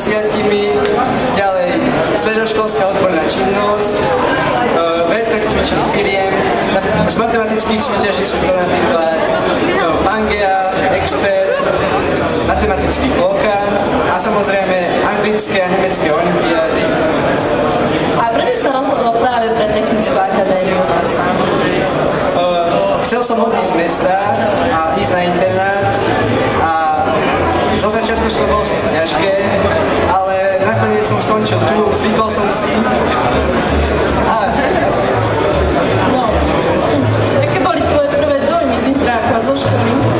desiatimi, ďalej stredoškolská odborná činnosť, uh, veľtrh cvičných firiem, z matematických súťaží sú to napríklad uh, Pangea, Expert, matematický klokan a samozrejme anglické a nemecké olimpiády. A prečo sa rozhodol práve pre Technickú akadémiu? Uh, chcel som odísť z mesta a ísť na internát a zo začiatku to bolo síce ťažké, čo tu, zvykol som si. A, no, také boli tvoje prvé dojmy z intráku a zo školy.